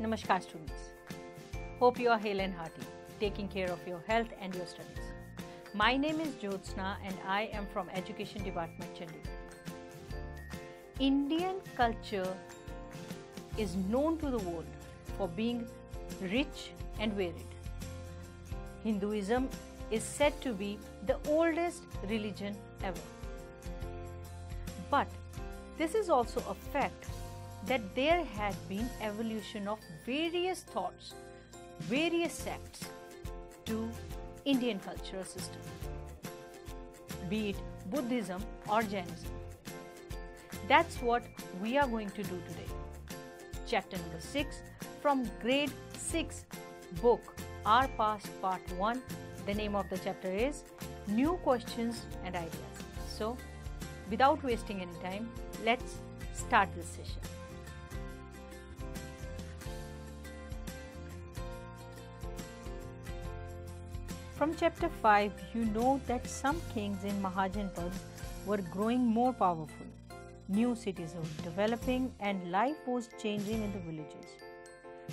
Namaskar students. Hope you are hale and hearty, taking care of your health and your studies. My name is Jyotsna and I am from Education Department Chandigarh. Indian culture is known to the world for being rich and varied. Hinduism is said to be the oldest religion ever. But this is also a fact that there had been evolution of various thoughts, various sects to Indian cultural system, be it Buddhism or Jainism. That's what we are going to do today. Chapter number 6 from grade 6 book Our Past Part 1. The name of the chapter is New Questions and Ideas. So, without wasting any time, let's start this session. From chapter 5, you know that some kings in Mahajanpad were growing more powerful. New cities were developing and life was changing in the villages.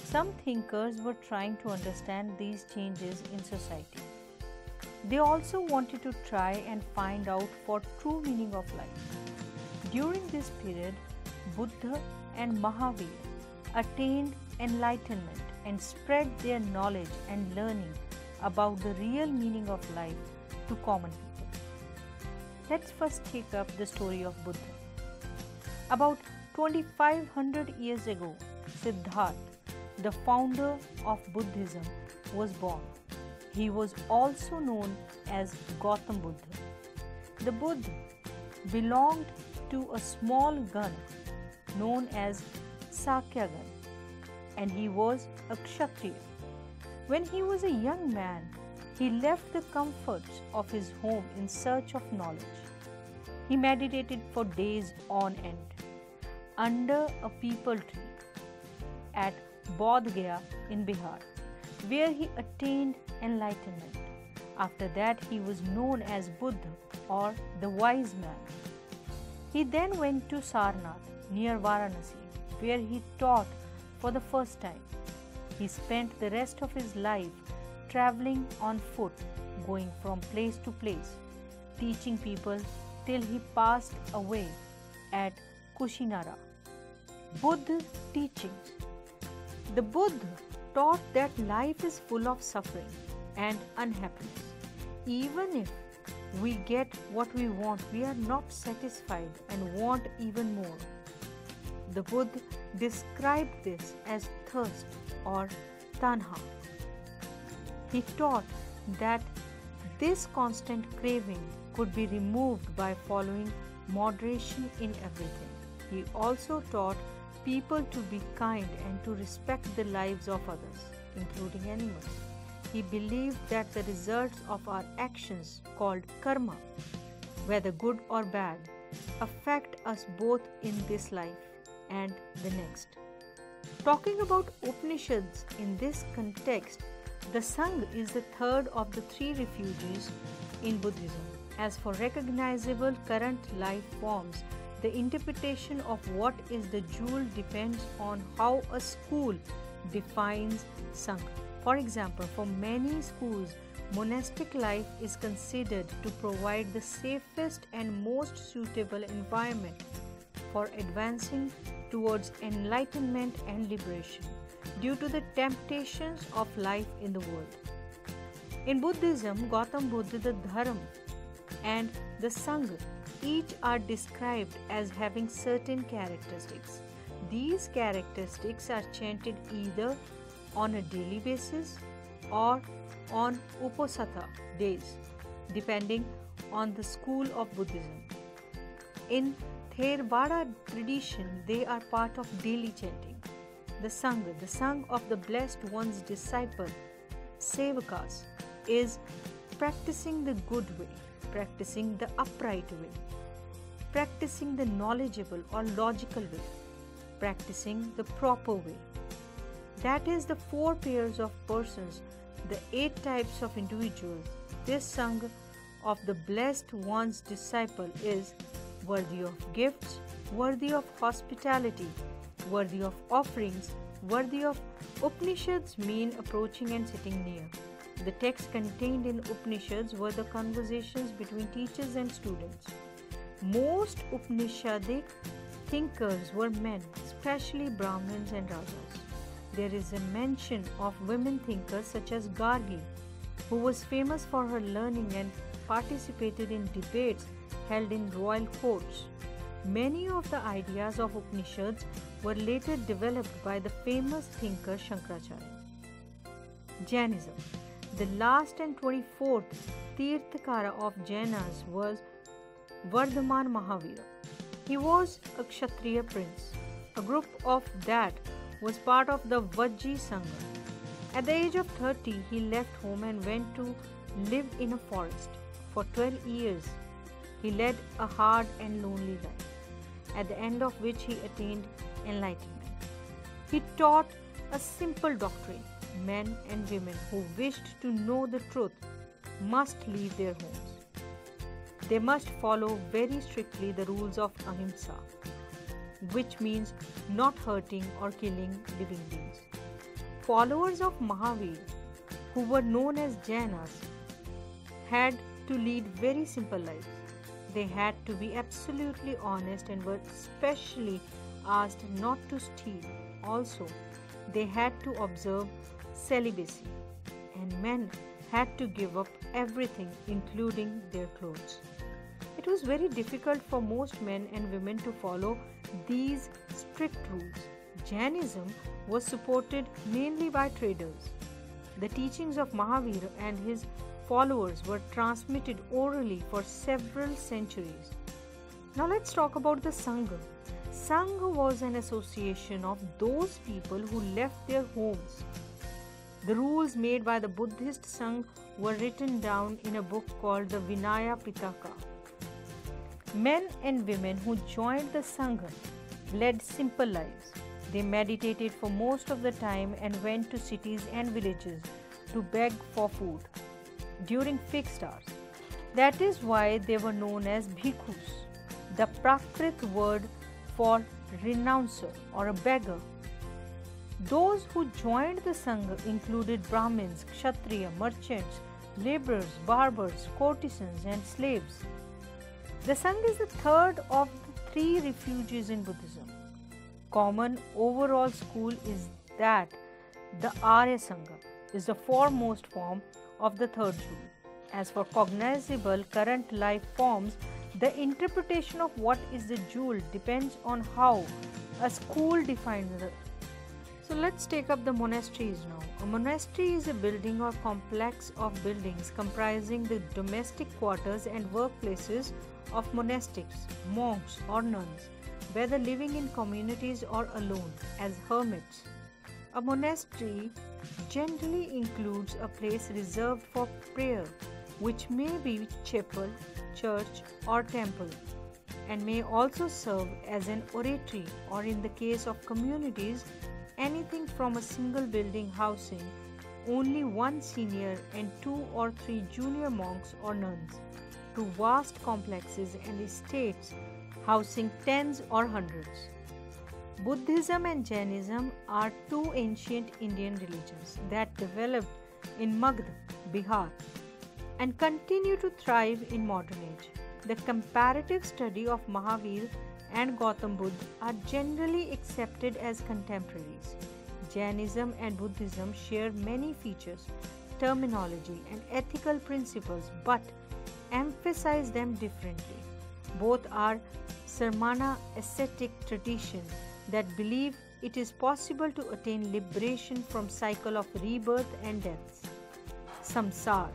Some thinkers were trying to understand these changes in society. They also wanted to try and find out for true meaning of life. During this period, Buddha and Mahavir attained enlightenment and spread their knowledge and learning about the real meaning of life to common people. Let's first take up the story of Buddha. About 2500 years ago, Siddhartha, the founder of Buddhism, was born. He was also known as Gautam Buddha. The Buddha belonged to a small gan known as Sakyagan and he was a Kshatriya. When he was a young man, he left the comforts of his home in search of knowledge. He meditated for days on end under a peepal tree at Bodh Gaya in Bihar, where he attained enlightenment. After that, he was known as Buddha or the wise man. He then went to Sarnath near Varanasi, where he taught for the first time. He spent the rest of his life traveling on foot, going from place to place, teaching people till he passed away at Kushinara. Buddha teachings. The Buddha taught that life is full of suffering and unhappiness. Even if we get what we want, we are not satisfied and want even more. The Buddha described this as thirst or tanha. He taught that this constant craving could be removed by following moderation in everything. He also taught people to be kind and to respect the lives of others, including animals. He believed that the results of our actions, called karma, whether good or bad, affect us both in this life and the next. Talking about Upanishads in this context, the Sangha is the third of the three refuges in Buddhism. As for recognizable current life forms, the interpretation of what is the jewel depends on how a school defines Sangha. For example, for many schools, monastic life is considered to provide the safest and most suitable environment for advancing towards enlightenment and liberation due to the temptations of life in the world. In Buddhism, Gautam Buddha, the Dharma, and the Sangha each are described as having certain characteristics. These characteristics are chanted either on a daily basis or on Uposatha days, depending on the school of Buddhism. In Theravada tradition, they are part of daily chanting. The Sangha, the Sangha of the Blessed One's disciple, Sevakas, is practicing the good way, practicing the upright way, practicing the knowledgeable or logical way, practicing the proper way. That is the four pairs of persons, the eight types of individuals. This Sangha of the Blessed One's disciple is worthy of gifts, worthy of hospitality, worthy of offerings, worthy of Upanishads mean approaching and sitting near. The texts contained in Upanishads were the conversations between teachers and students. Most Upanishadic thinkers were men, especially Brahmins and Rajas. There is a mention of women thinkers such as Gargi, who was famous for her learning and participated in debates held in royal courts. Many of the ideas of Upanishads were later developed by the famous thinker Shankaracharya. Jainism The last and 24th Tirthankara of Jainas was Vardhaman Mahavira. He was a Kshatriya prince. A group of that was part of the Vajji Sangha. At the age of 30, he left home and went to live in a forest. For 12 years, he led a hard and lonely life, at the end of which he attained enlightenment. He taught a simple doctrine men and women who wished to know the truth must leave their homes. They must follow very strictly the rules of ahimsa, which means not hurting or killing living beings. Followers of Mahavir, who were known as Jainas, had to lead very simple lives. They had to be absolutely honest and were specially asked not to steal. Also, they had to observe celibacy, and men had to give up everything, including their clothes. It was very difficult for most men and women to follow these strict rules. Jainism was supported mainly by traders. The teachings of Mahavir and his followers were transmitted orally for several centuries. Now let's talk about the Sangha. Sangha was an association of those people who left their homes. The rules made by the Buddhist Sangha were written down in a book called the Vinaya Pitaka. Men and women who joined the Sangha led simple lives. They meditated for most of the time and went to cities and villages to beg for food during fixed hours. That is why they were known as bhikkhus, the Prakrit word for renouncer or a beggar. Those who joined the Sangha included Brahmins, Kshatriya, merchants, laborers, barbers, courtesans, and slaves. The Sangha is the third of the three refuges in Buddhism. Common overall school is that the Arya Sangha is the foremost form of the third jewel. As for cognizable current life forms, the interpretation of what is the jewel depends on how a school defines it. So let's take up the monasteries now. A monastery is a building or complex of buildings comprising the domestic quarters and workplaces of monastics, monks, or nuns, whether living in communities or alone as hermits. A monastery generally includes a place reserved for prayer, which may be chapel, church, or temple, and may also serve as an oratory, or in the case of communities, anything from a single building housing only one senior and two or three junior monks or nuns to vast complexes and estates housing tens or hundreds. Buddhism and Jainism are two ancient Indian religions that developed in Magadh, Bihar, and continue to thrive in modern age. The comparative study of Mahavir and Gautam Buddha are generally accepted as contemporaries. Jainism and Buddhism share many features, terminology, and ethical principles, but emphasize them differently. Both are Sramana ascetic traditions that believe it is possible to attain liberation from cycle of rebirth and death samsar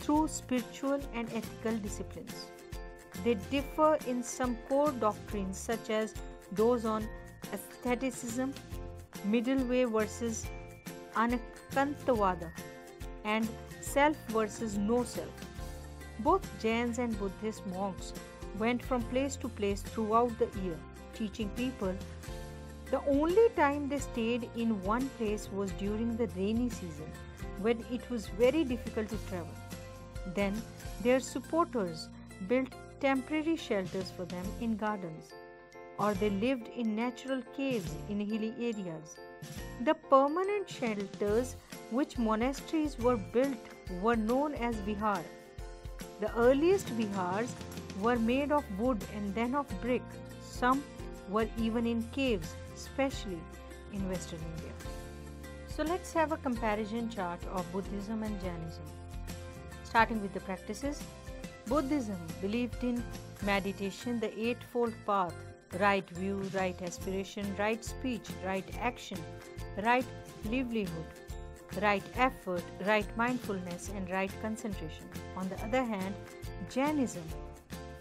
through spiritual and ethical disciplines. They differ in some core doctrines such as those on asceticism middle way versus anekantavada and self versus no self. Both jains and buddhist monks went from place to place throughout the year teaching people. The only time they stayed in one place was during the rainy season when it was very difficult to travel. Then their supporters built temporary shelters for them in gardens, or they lived in natural caves in hilly areas. The permanent shelters which monasteries were built were known as vihar. The earliest vihars were made of wood and then of brick. Some were even in caves, especially in Western India. So let's have a comparison chart of Buddhism and Jainism. Starting with the practices, Buddhism believed in meditation, the Eightfold Path, right view, right aspiration, right speech, right action, right livelihood, right effort, right mindfulness, and right concentration. On the other hand, Jainism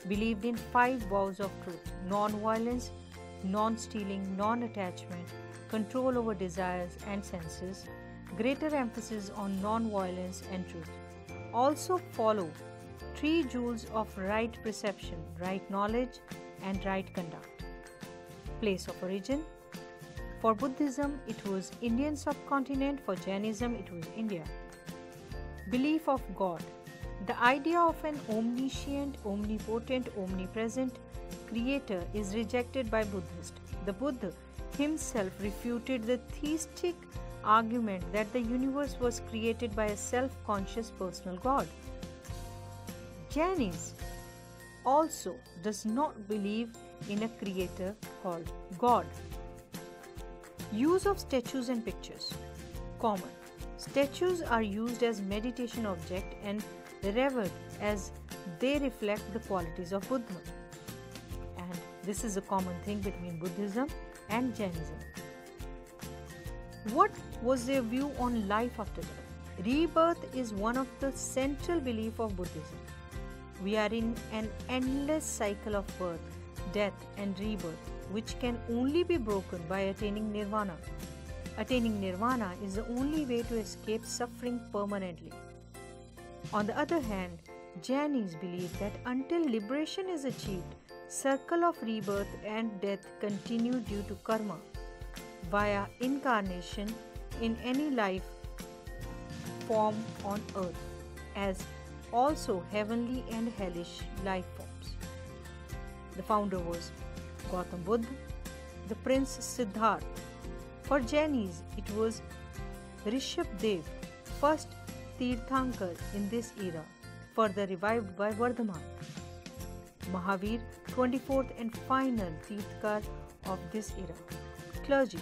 believed in five vows of truth non violence, non stealing, non attachment, control over desires and senses, greater emphasis on non violence and truth. Also, follow three jewels of right perception, right knowledge, and right conduct. Place of origin For Buddhism, it was Indian subcontinent, for Jainism, it was India. Belief of God The idea of an omniscient, omnipotent, omnipresent creator is rejected by Buddhists. The Buddha himself refuted the theistic argument that the universe was created by a self conscious personal God. Jainis also does not believe in a creator called God. Use of statues and pictures common. Statues are used as meditation object and revered as they reflect the qualities of Buddha. This is a common thing between Buddhism and Jainism. What was their view on life after death? Rebirth is one of the central belief of Buddhism. We are in an endless cycle of birth, death, and rebirth, which can only be broken by attaining nirvana. Attaining nirvana is the only way to escape suffering permanently. On the other hand, Jainis believe that until liberation is achieved, circle of rebirth and death continue due to karma via incarnation in any life form on earth as also heavenly and hellish life forms. The founder was Gautam Buddha, the prince Siddharth. For Jainis, it was Rishabh Dev, first Tirthankar in this era, further revived by Vardhaman. Mahavir, 24th and final Tirthankar of this era. Clergy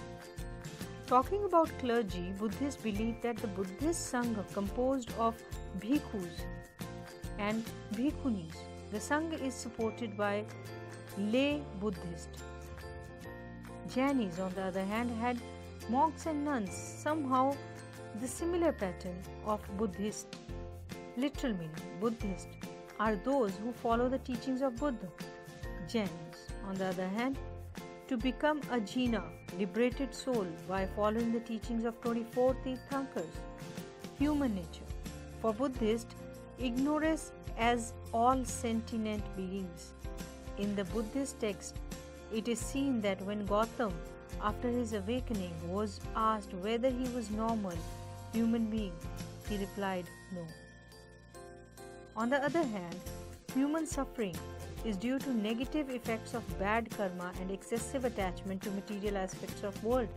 Talking about clergy, Buddhists believe that the Buddhist Sangha composed of bhikkhus and bhikkhunis. The Sangha is supported by lay Buddhists. Jainis, on the other hand, had monks and nuns, somehow the similar pattern of Buddhist. Literal meaning Buddhist are those who follow the teachings of Buddha. Jainis, on the other hand, to become a jina, liberated soul, by following the teachings of 24 Tirthankars. Human nature. For Buddhists, ignorance as all sentient beings. In the Buddhist text, it is seen that when Gautam, after his awakening, was asked whether he was normal human being, he replied no. On the other hand, human suffering is due to negative effects of bad karma and excessive attachment to material aspects of world.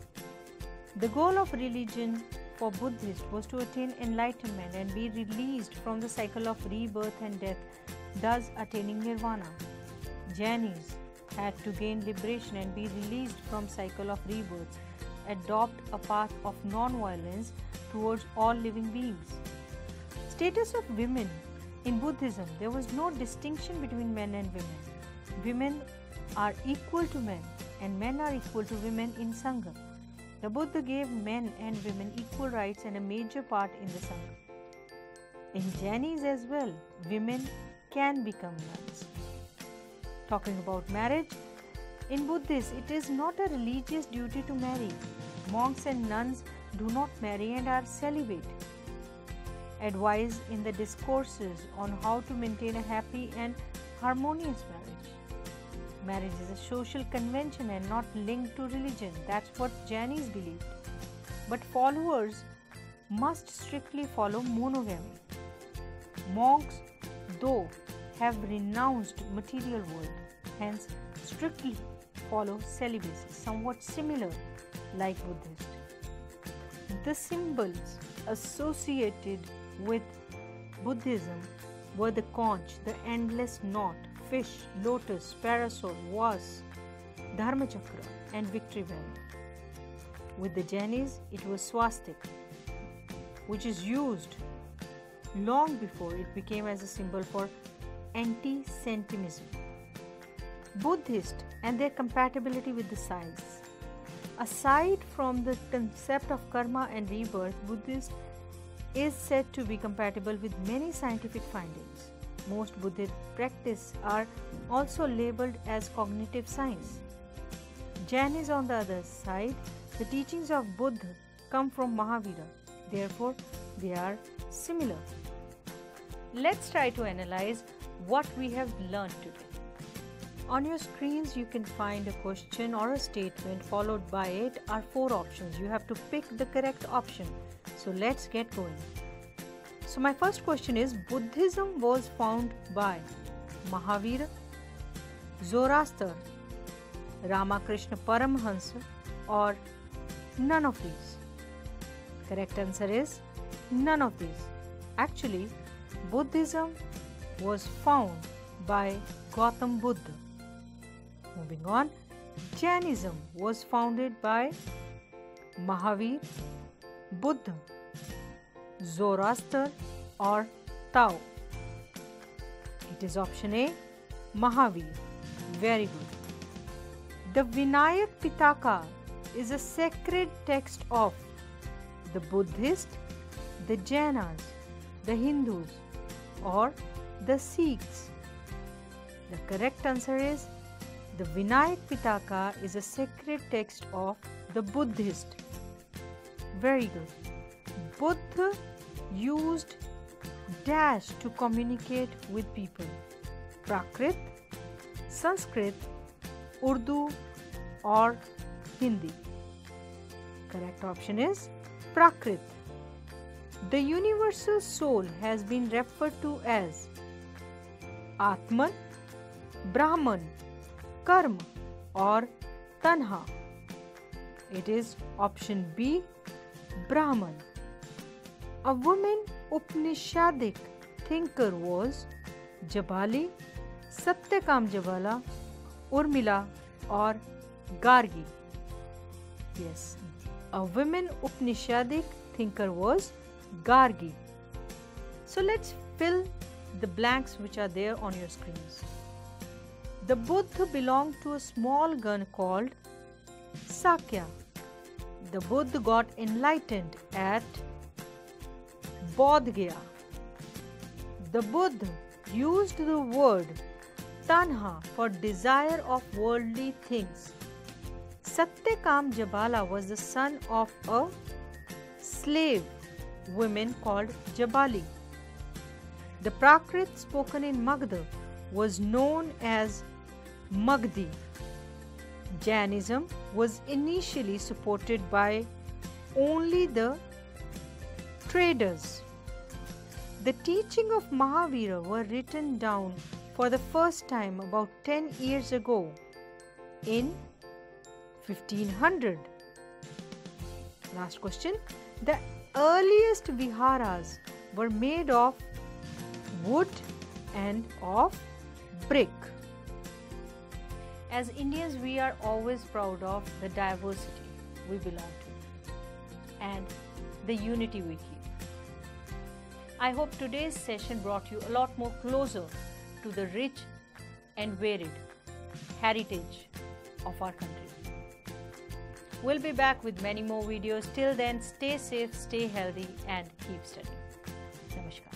The goal of religion for Buddhists was to attain enlightenment and be released from the cycle of rebirth and death, thus attaining nirvana. Jainis had to gain liberation and be released from cycle of rebirth, adopt a path of non-violence towards all living beings. Status of women in Buddhism, there was no distinction between men and women. Women are equal to men, and men are equal to women in Sangha. The Buddha gave men and women equal rights and a major part in the Sangha. In Jainis as well, women can become nuns. Talking about marriage, in Buddhists, it is not a religious duty to marry. Monks and nuns do not marry and are celibate advice in the discourses on how to maintain a happy and harmonious marriage. Marriage is a social convention and not linked to religion. That's what Jainis believed. But followers must strictly follow monogamy. Monks, though, have renounced material world, hence strictly follow celibacy, somewhat similar like Buddhist. The symbols associated with Buddhism were the conch, the endless knot, fish, lotus, parasol, vase, dharmachakra, and victory bell. With the Jainis, it was swastika, which is used long before it became as a symbol for anti-Semitism. Buddhist and their compatibility with the science. Aside from the concept of karma and rebirth, Buddhist is said to be compatible with many scientific findings. Most Buddhist practices are also labeled as cognitive science. Jainism, on the other side, the teachings of Buddha come from Mahavira, therefore, they are similar. Let's try to analyze what we have learned today. On your screens, you can find a question or a statement followed by it are four options. You have to pick the correct option. So let's get going. So, my first question is Buddhism was found by Mahavira, Zoroaster, Ramakrishna Paramhansa, or none of these? Correct answer is none of these. Actually, Buddhism was found by Gautam Buddha. Moving on, Jainism was founded by Mahavir, Buddha, Zoroaster, or Tao. It is option A, Mahavir. Very good. The Vinayak Pitaka is a sacred text of the Buddhist, the Jainas, the Hindus, or the Sikhs? The correct answer is the Vinayak Pitaka is a sacred text of the Buddhist. Very good. Buddha used dash to communicate with people. Prakrit, Sanskrit, Urdu or Hindi. Correct option is Prakrit. The universal soul has been referred to as Atman, Brahman, Karma, or Tanha. It is option B, Brahman. A woman Upanishadic thinker was Jabali, Satyakam Jabala, Urmila, or Gargi. Yes, a woman Upanishadic thinker was Gargi. So let's fill the blanks which are there on your screens. The Buddha belonged to a small gun called Sakya. The Buddha got enlightened at Bodh Gaya. The Buddha used the word tanha for desire of worldly things. Satyakam Jabala was the son of a slave woman called Jabali. The Prakrit spoken in Magadh was known as Magadhi. Jainism was initially supported by only the traders. The teaching of Mahavira were written down for the first time about 10 years ago in 1500. Last question. The earliest viharas were made of wood and of brick. As Indians, we are always proud of the diversity we belong to and the unity we keep. I hope today's session brought you a lot more closer to the rich and varied heritage of our country. We'll be back with many more videos. Till then, stay safe, stay healthy, and keep studying. Namaskar.